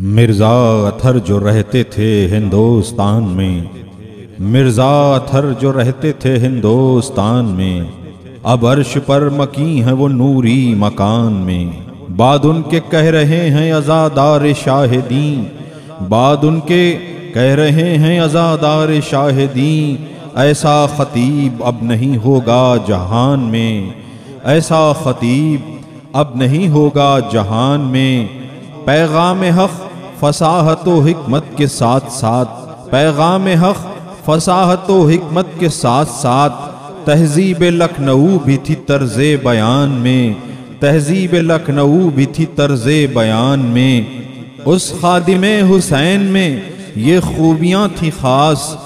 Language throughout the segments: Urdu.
مرزا اتھر جو رہتے تھے ہندوستان میں۔ مرزا اتھر جو رہتے تھے ہندوستان میں۔ اب عرش پر مکی ہیں وہ نوری مکان میں۔ بعد ان کے کہہ رہے ہیں ازادار شاہدین۔ بعد ان کے کہہ رہے ہیں ازادار شاہدین۔ ایسا خطیب اب نہیں ہوگا جہان میں۔ ایسا خطیب اب نہیں ہوگا جہان میں۔ پیغام حق فصاحت و حکمت کے ساتھ ساتھ، پیغام حق فصاحت و حکمت کے ساتھ ساتھ، تہذیب لکھنؤ بھی تھی طرز بیان میں، تہذیب لکھنؤ بھی تھی طرز بیان میں۔ اس خادم حسین میں یہ خوبیاں تھی خاص۔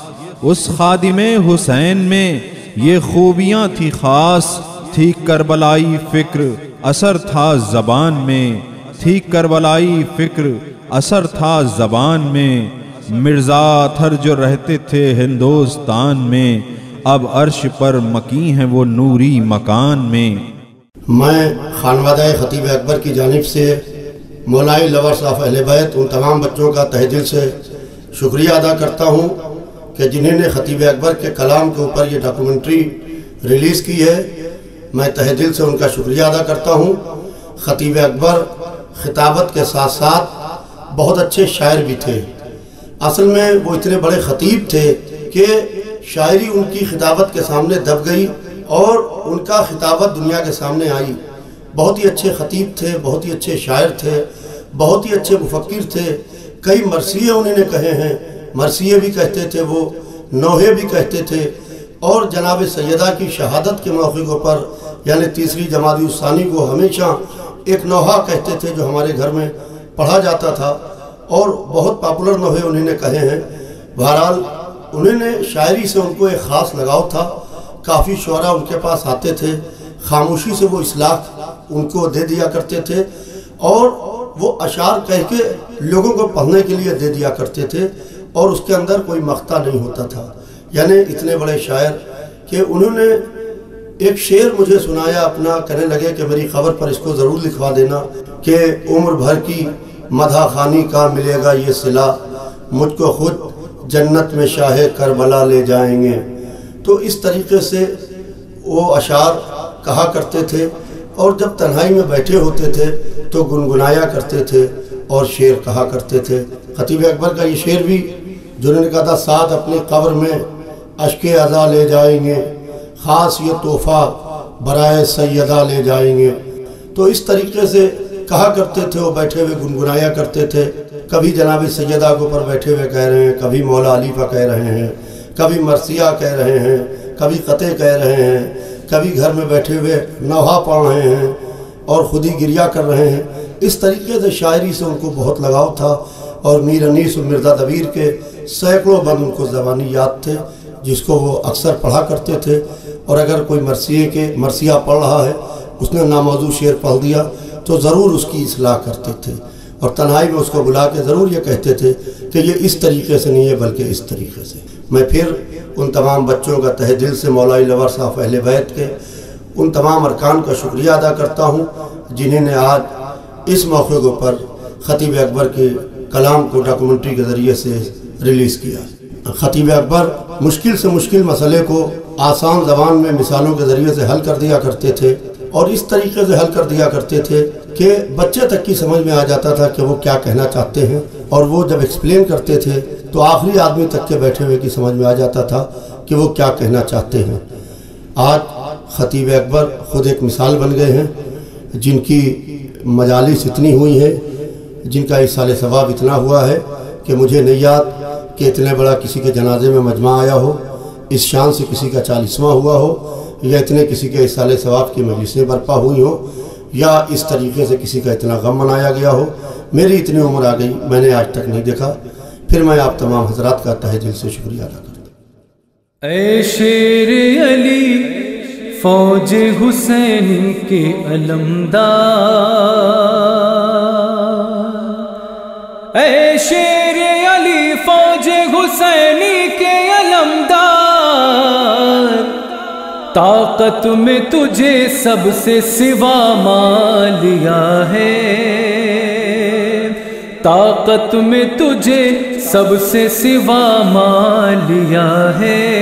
اس خادم حسین میں یہ خوبیاں تھی خاص۔ تھی کربلائی فکر، اثر تھا زبان میں۔ تھی کربلائی فکر اثر تھا زبان میں۔ مرزا تھر جو رہتے تھے ہندوستان میں۔ اب عرش پر مکی ہیں وہ نوری مکان میں۔ میں خانوادہ خطیب اکبر کی جانب سے مولائی لور صاف اہل بیت ان تمام بچوں کا تہ دل سے شکریہ ادا کرتا ہوں کہ جنہیں نے خطیب اکبر کے کلام کے اوپر یہ ڈاکومنٹری ریلیز کی ہے۔ میں تہ دل سے ان کا شکریہ ادا کرتا ہوں۔ خطیب اکبر خطابت کے ساتھ ساتھ بہت اچھے شاعر بھی تھے۔ اصل میں وہ اتنے بڑے خطیب تھے کہ شاعری ان کی خطابت کے سامنے دب گئی اور ان کا خطابت دنیا کے سامنے آئی۔ بہت ہی اچھے خطیب تھے، بہت ہی اچھے شاعر تھے، بہت ہی اچھے مفکر تھے۔ کئی مرثیے انہیں نے کہے ہیں۔ مرثیے بھی کہتے تھے وہ، نوحے بھی کہتے تھے۔ اور جناب سیدہ کی شہادت کے موقع پر یعنی تیسری جماعی الثانی کو ہمیشہ ایک نوحہ کہتے تھے جو ہمارے گھر میں پڑھا جاتا تھا اور بہت پاپولر نوحے انہیں نے کہے ہیں۔ بہرحال انہیں نے شاعری سے ان کو ایک خاص لگاؤ تھا۔ کافی شعرہ ان کے پاس آتے تھے۔ خاموشی سے وہ اصلاح ان کو دے دیا کرتے تھے اور وہ اشعار کہہ کے لوگوں کو پڑھنے کے لیے دے دیا کرتے تھے اور اس کے اندر کوئی مختہ نہیں ہوتا تھا۔ یعنی اتنے بڑے شاعر کہ انہوں نے ایک شعر مجھے سنایا، اپنا کہنے لگے کہ میری خبر پر اس کو ضرور لکھوا دینا۔ کہ عمر بھر کی مدھا خانی کا ملے گا یہ صلح مجھ کو خود جنت میں شاہ کربلا لے جائیں گے۔ تو اس طریقے سے وہ اشعار کہا کرتے تھے اور جب تنہائی میں بیٹھے ہوتے تھے تو گنگنایا کرتے تھے اور شعر کہا کرتے تھے۔ خطیب اکبر کا یہ شعر بھی جنہوں نے کہا تھا، ساتھ اپنی قبر میں اشک ادا لے جائیں گے، خاص یہ تحفہ برائے سیدہ لے جائیں گے۔ تو اس طریقے سے کہا کرتے تھے، وہ بیٹھے ہوئے گنگنایا کرتے تھے۔ کبھی جناب سیدہ کو پر بیٹھے ہوئے کہہ رہے ہیں، کبھی مولا علیفہ کہہ رہے ہیں، کبھی مرثیہ کہہ رہے ہیں، کبھی قطع کہہ رہے ہیں۔ کبھی گھر میں بیٹھے ہوئے نوحہ پڑھ رہے ہیں اور خود ہی گریہ کر رہے ہیں۔ اس طریقے سے شاعری سے ان کو بہت لگاؤ تھا اور میر انیس و مرزا دبیر کے سینکڑوں بند ان کو زبانی یاد تھے، جس کو وہ اکثر پڑھا کرتے تھے۔ اور اگر کوئی مرثیے کے مرثیہ پڑھ رہا ہے، اس نے ناموضوع شعر پڑھ دیا۔ تو ضرور اس کی اصلاح کرتے تھے اور تنہائی میں اس کو بلا کے ضرور یہ کہتے تھے کہ یہ اس طریقے سے نہیں ہے بلکہ اس طریقے سے۔ میں پھر ان تمام بچوں کا تہ دل سے مولائی لور صاحب اہل بیت کے ان تمام ارکان کا شکریہ ادا کرتا ہوں جنہیں نے آج اس موقع کو پر خطیب اکبر کے کلام کو ڈاکومنٹری کے ذریعے سے ریلیز کیا۔ خطیب اکبر مشکل سے مشکل مسئلے کو آسان زبان میں مثالوں کے ذریعے سے حل کر دیا کرتے تھے۔ اور اس طریقے سے حل کر دیا کرتے تھے کہ بچے تک کی سمجھ میں آ جاتا تھا کہ وہ کیا کہنا چاہتے ہیں اور وہ جب ایکسپلین کرتے تھے تو آخری آدمی تک کے بیٹھے ہوئے کی سمجھ میں آ جاتا تھا کہ وہ کیا کہنا چاہتے ہیں۔ آج خطیب اکبر خود ایک مثال بن گئے ہیں جن کی مجالس اتنی ہوئی ہیں، جن کا اس سال ثواب اتنا ہوا ہے کہ مجھے نہیں یاد کہ اتنے بڑا کسی کے جنازے میں مجمع آیا ہو، اس شان سے کسی کا چالیسواں ہوا ہو۔ یا اتنے کسی کے سال ثواب کی مجلسیں برپا ہوئی ہوں، یا اس طریقے سے کسی کا اتنا غم منایا گیا ہو۔ میری اتنی عمر آ گئی، میں نے آج تک نہیں دیکھا۔ پھر میں آپ تمام حضرات کا تہ دل سے شکریہ ادا کرتا اے شیر علی، فوج حسین کے اے شیر علی، فوج حسین کے علمدار۔ طاقت میں تجھے سب سے سوا مالیا ہے۔ طاقت میں تجھے سب سے سوا مالیا ہے۔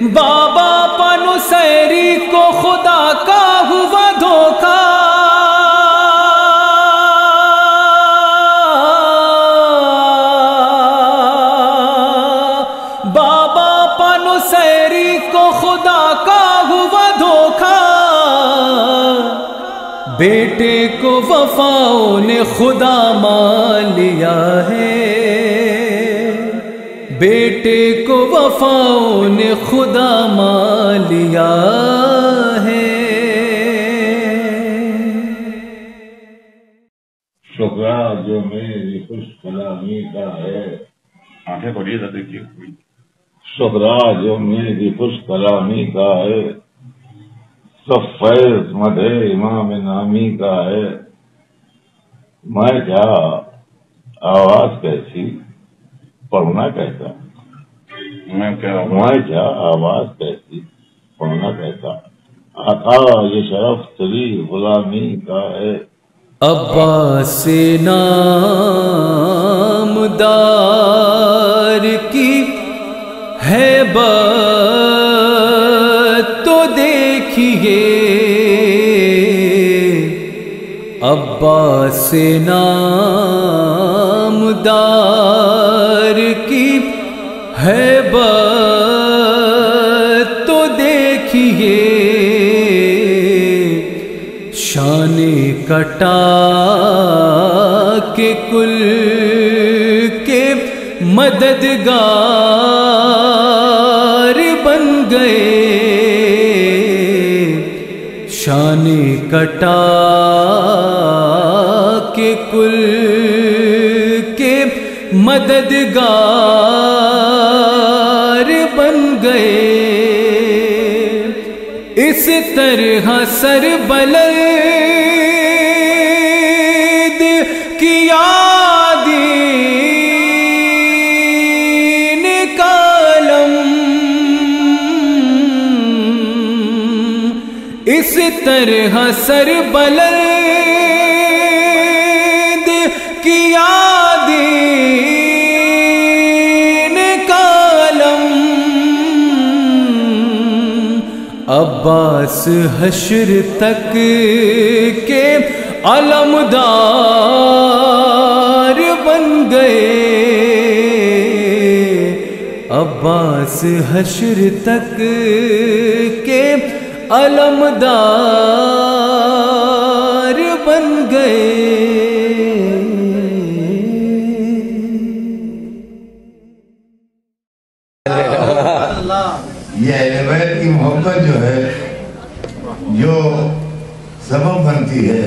بابا پنو سیری کو وفاؤں نے خدا مان لیا ہے۔ بیٹے کو وفاؤں نے خدا مان لیا ہے۔ شکرا جو میری خوش کلامی کا ہے۔ آنکھیں کھولیے ذرا دیکھیے۔ شکرا جو میری خوش کلامی کا ہے۔ سب فیض مدے امام نامی کا ہے۔ میں کیا آواز کیسی پڑھنا کہتا میں کیا میں کیا آواز کیسی پڑھنا کہتا آقا یہ شرف تری غلامی کا ہے۔ ابا سے نام دار کی ہے تو دیکھیے۔ ابا نام دار کی ہے تو دیکھیے۔ شان کٹا کے کل کے مددگار بن گئے۔ شان کٹا کل کے مددگار بن گئے۔ اس طرح سر بلد کیا کالم۔ اس طرح سر بلد عباس حشر تک کے علمدار بن گئے۔ عباس حشر تک کے علمدار بن گئے۔ اہل بیت کی محبت جو ہے، جو سبب بنتی ہے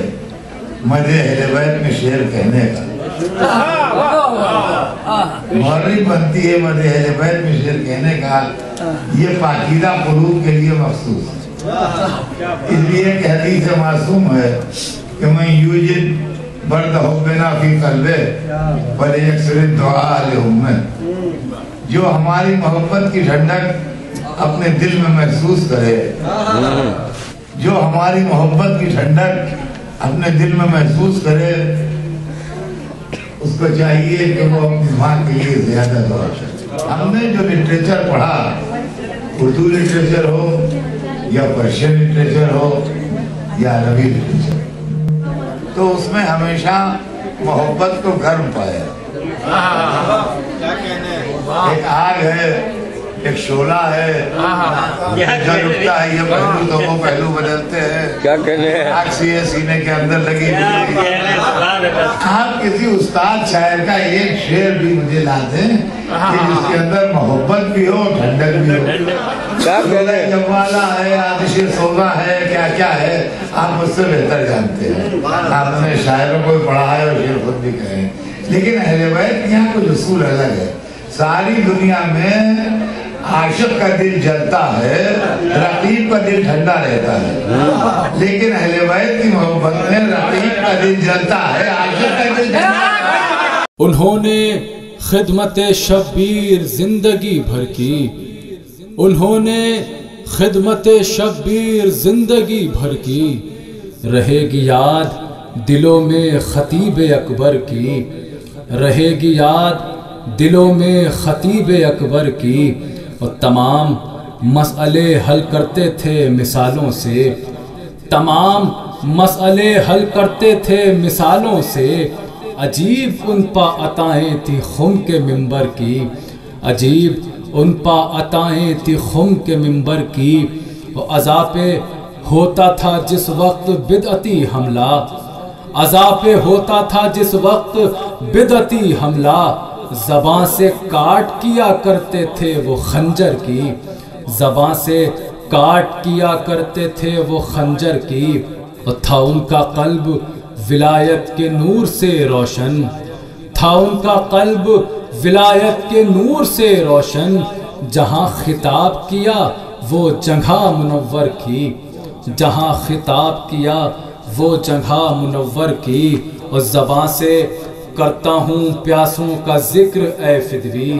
مدے اہل بیت میں شعر کہنے کا۔ مورب بنتی ہے مدے اہل بیت میں شعر کہنے کا۔ یہ پاکیدہ قلوب کے لیے مخصوص۔ ہے اس لیے کہ حدیث معصوم ہے کہ میں یوجد برد حبنا فی قلبے بل یکسر دعا لہمت جو ہماری محبت کی ٹھنڈک اپنے دل میں محسوس کرے۔ جو ہماری محبت کی ٹھنڈک اپنے دل میں محسوس کرے اس کو چاہیے کہ وہ اپنی ماں کے لیے زیادہ دعا کرے۔ ہم نے جو لٹریچر پڑھا اردو لٹریچر ہو یا پرشین لٹریچر ہو یا عربی لٹریچر تو اس میں ہمیشہ محبت کو گرم پایا۔ ایک آگ ہے۔ ایک شولہ ہے۔ جل اٹھتا ہے یہ پہلو تو وہ پہلو بدلتے ہیں۔ کیا کہنے ہیں؟ آگ سی سینے کے اندر لگی آپ کسی استاد شاعر کا ایک شعر بھی مجھے لا دیں کہ جس کے اندر محبت بھی ہو ٹھنڈک بھی ہو۔ کیا کہنے ہیں؟ جوالا ہے آتش سونا ہے کیا کیا ہے؟ آپ مجھ سے بہتر جانتے ہیں۔ آپ نے شاعروں کو بھی پڑھا ہے اور شعر خود بھی کہے ہیں۔ لیکن اہل بیت یہاں کچھ اصول الگ ہے۔ ساری دنیا میں عاشق کا دل جلتا ہے، رقیب کا دل ٹھنڈا رہتا ہے۔ لیکن اہل بیت کی محبت میں رقیب کا دل جلتا ہے عاشق کا دل ٹھنڈا رہتا ہے۔ انہوں نے خدمت شبیر زندگی بھر کی۔ انہوں نے خدمت شبیر زندگی بھر کی۔ رہے گی یاد دلوں میں خطیب اکبر کی۔ رہے گی یاد دلوں میں خطیب اکبر کی۔ اور تمام مسئلے حل کرتے تھے مثالوں سے۔ تمام مسئلے حل کرتے تھے مثالوں سے۔ عجیب ان پا عطائیں تھی خم کے ممبر کی۔ عجیب ان پا عطائیں تھی خم کے ممبر کی۔ وہ عذابے ہوتا تھا جس وقت بدعتی حملہ۔ عذاب ہوتا تھا جس وقت بدعتی حملہ۔ زباں سے کاٹ کیا کرتے تھے وہ خنجر کی۔ زباں سے کاٹ کیا کرتے تھے وہ خنجر کی۔ اور تھا ان کا قلب ولایت کے نور سے روشن۔ تھا ان کا قلب ولایت کے نور سے روشن۔ جہاں خطاب کیا وہ جگہ منور کی۔ جہاں خطاب کیا وہ جگہ منور کی۔ اور زباں سے کرتا ہوں پیاسوں کا ذکر، اے فدوی۔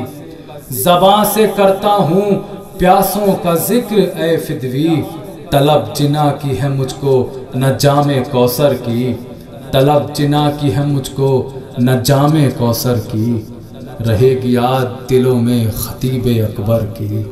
زباں سے کرتا ہوں پیاسوں کا ذکر، اے فدوی۔ طلب جنا کی ہے مجھ کو، نہ جام کوثر کی۔ طلب جنا کی ہے مجھ کو، نہ جام کوثر کی۔ رہے گی یاد دلوں میں خطیب اکبر کی۔